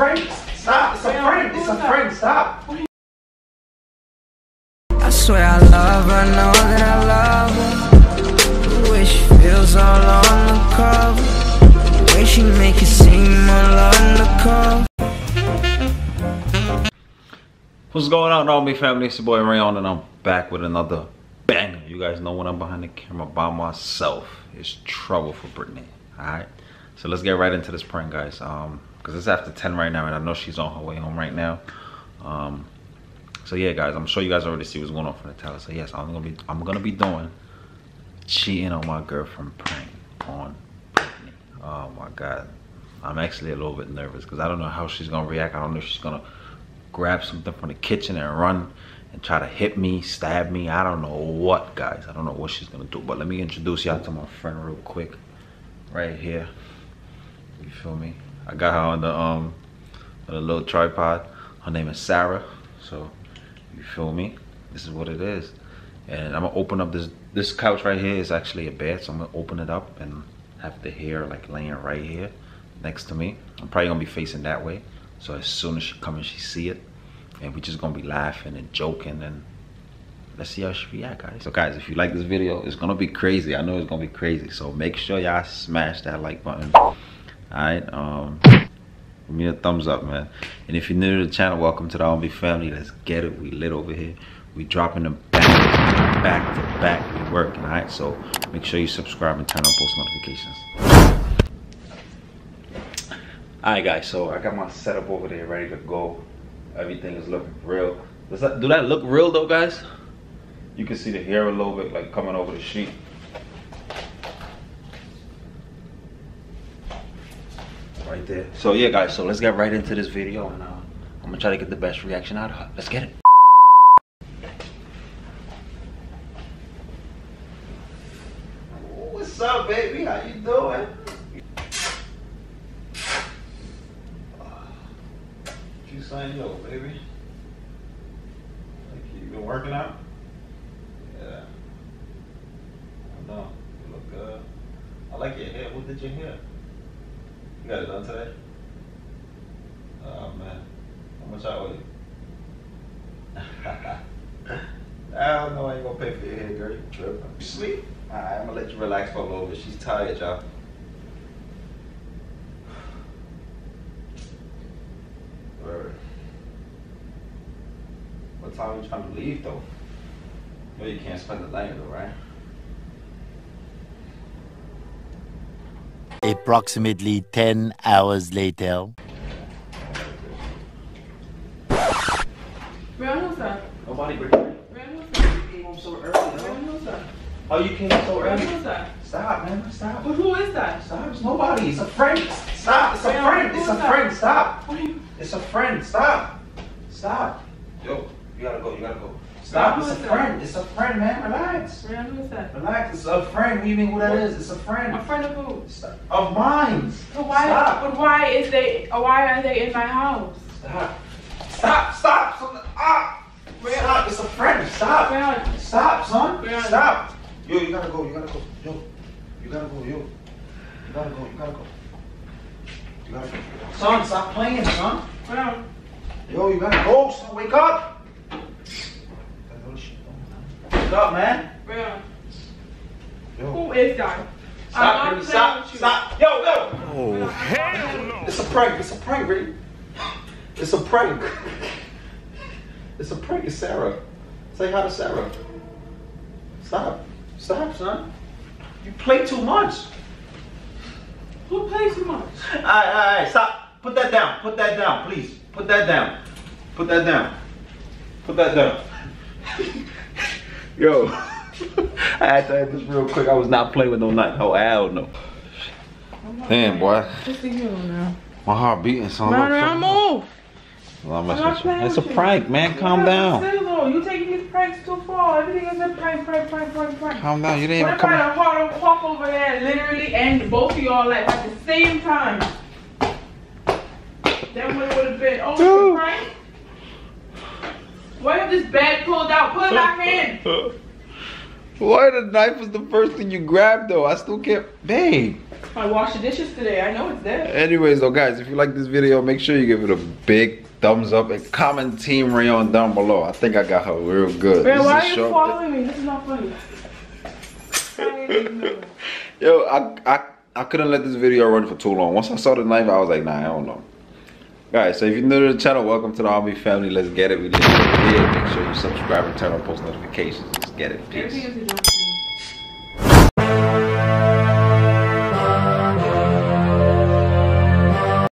friend. Stop. It's a friend. It's a friend. Stop. I swear I love her, know that I love her. The way she feels all on the cover. The way she make it seem all undercover. What's going on, R&B family? It's your boy Rayon, and I'm back with another banger. You guys know when I'm behind the camera by myself. It's trouble for Britney. Alright? So let's get right into this prank, guys. Um, because it's after 10 right now, and I know she's on her way home right now. Um, so yeah, guys, I'm sure you guys already see what's going on for Natalia. So yes, I'm gonna be I'm gonna be doing cheating on my girlfriend prank on Britney. Oh my god. I'm actually a little bit nervous because I don't know how she's gonna react. I don't know if she's gonna grab something from the kitchen and run and try to hit me, stab me. I don't know what, guys. I don't know what she's gonna do. But let me introduce y'all to my friend real quick. Right here. You feel me? I got her on the um on a little tripod. Her name is Sarah. So you feel me? This is what it is. And I'm gonna open up this this couch right here is actually a bed, so I'm gonna open it up and have the hair like laying right here next to me. I'm probably gonna be facing that way. So as soon as she come and she see it, and we just gonna be laughing and joking and let's see how she react, guys. So guys, if you like this video, it's gonna be crazy. I know it's gonna be crazy. So make sure y'all smash that like button. Alright, um give me a thumbs up, man. And if you're new to the channel, welcome to the RB family. Let's get it. We lit over here. We dropping them back, back to back. We working, alright? So make sure you subscribe and turn on post notifications. Alright guys, so I got my setup over there ready to go. Everything is looking real. Does that do that look real though, guys? You can see the hair a little bit like coming over the sheet. Right there. So yeah guys, so let's get right into this video and uh, I'm gonna try to get the best reaction out of her. Let's get it. What's up, baby? How you doing? You saying yo, baby? Like you been working out? Yeah. I know. You look good. I like your hair. Who did your hair? You got it done today? Oh man. How much I owe you? I don't know I ain't gonna pay for your hair, girl. You tripping. You sleep? Alright, I'm gonna let you relax for a little bit. She's tired, y'all. What time are you trying to leave though? No, you can't spend the night though, right? Approximately 10 hours later. Real who's that? Nobody breaking. Who's that? Came home so early, though. Oh, you came home so Real early? who's that? Stop, man. Stop. But who is that? Stop. It's nobody. It's a friend. Stop. It's a friend. It's a friend. Stop. What are you? It's a friend. Stop. Stop. Yo, you gotta go. You gotta go. Stop. Who It's a friend. It's a friend, man. Relax. Real who's that? Relax. It's a friend. What do you mean who that is? It's a friend. A friend. of who? Stop. Of mine. So why? Stop. But why is they? Why are they in my house? Stop. Stop. Stop. Son. Ah. Stop. It's a friend. Stop. Real. Stop, son. Brianna. Stop. Yo, you gotta go. You gotta go. Yo, you gotta go. Yo, you gotta go. You gotta go. You gotta go. Son, stop playing, son. Real. Yo, you gotta go. Son, wake up. Wake up, man. Real. Yo. Who is that? Stop, I'm baby. not Stop. playing with you. Stop. Yo, yo. Oh, it's a prank. It's a prank, Ricky. It's a prank. It's a prank. It's Sarah. Say hi to Sarah. Stop. Stop, son. You play too much. Who plays too much? Alright, alright, stop. Put that down. Put that down, please. Put that down. Put that down. Put that down. Yo. I had to add this real quick. I was not playing with no knife. Oh, hell no. Damn, boy. Just leave now. My heart beating, son. Man, I'm move. Well, I'm I'm not with you. playing It's a prank, man. Calm Yeah, down. Still you taking these pranks too far. Everything is a prank, prank, prank, prank, prank. Calm down. You didn't What even come. about a hard hawk over there, literally, and both of y'all like at the same time? That what would have been? Oh, it's prank. Why have this bag pulled out? Put it back in. Why the knife was the first thing you grabbed though? I still can't. Babe. I washed the dishes today. I know it's there. Anyways, though, guys, if you like this video, make sure you give it a big thumbs up and comment Team Rayon down below. I think I got her real good. Man, why are you following me? This is not funny. I. Yo, I, I I couldn't let this video run for too long. Once I saw the knife, I was like, nah, I don't know. Guys, so if you're new to the channel, welcome to the R&B family. Let's get it. We live here. Make sure you subscribe and turn on post notifications. Let's get it. Peace.